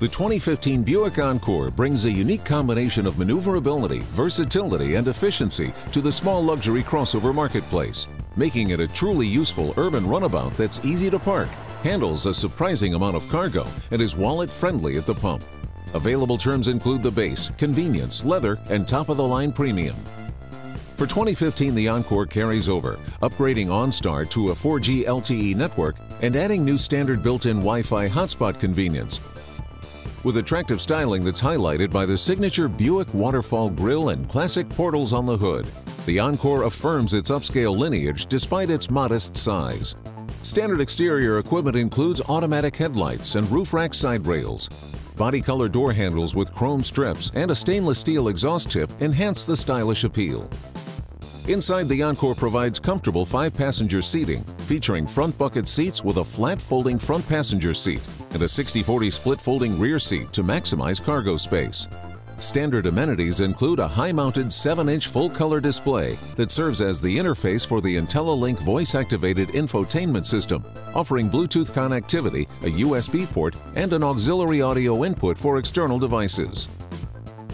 The 2015 Buick Encore brings a unique combination of maneuverability, versatility, and efficiency to the small luxury crossover marketplace, making it a truly useful urban runabout that's easy to park, handles a surprising amount of cargo, and is wallet-friendly at the pump. Available terms include the base, convenience, leather, and top-of-the-line premium. For 2015, the Encore carries over, upgrading OnStar to a 4G LTE network and adding new standard built-in Wi-Fi hotspot convenience, with attractive styling that's highlighted by the signature Buick waterfall grille and classic portals on the hood. The Encore affirms its upscale lineage despite its modest size. Standard exterior equipment includes automatic headlights and roof rack side rails. Body color door handles with chrome strips and a stainless steel exhaust tip enhance the stylish appeal. Inside, the Encore provides comfortable five-passenger seating, featuring front bucket seats with a flat folding front passenger seat and a 60-40 split folding rear seat to maximize cargo space. Standard amenities include a high-mounted 7-inch full-color display that serves as the interface for the IntelliLink voice-activated infotainment system, offering Bluetooth connectivity, a USB port, and an auxiliary audio input for external devices.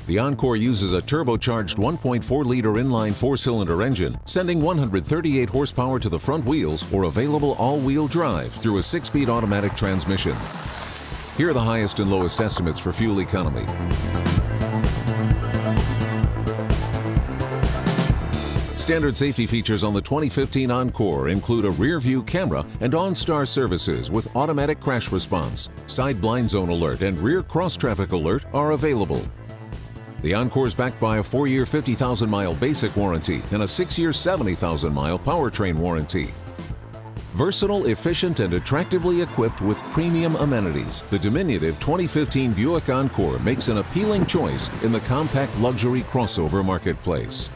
The Encore uses a turbocharged 1.4-liter inline four-cylinder engine, sending 138 horsepower to the front wheels or available all-wheel drive through a six-speed automatic transmission. Here are the highest and lowest estimates for fuel economy. Standard safety features on the 2015 Encore include a rear view camera and OnStar services with automatic crash response. Side blind zone alert and rear cross traffic alert are available. The Encore is backed by a 4-year 50,000-mile basic warranty and a 6-year 70,000-mile powertrain warranty. Versatile, efficient, and attractively equipped with premium amenities, the diminutive 2015 Buick Encore makes an appealing choice in the compact luxury crossover marketplace.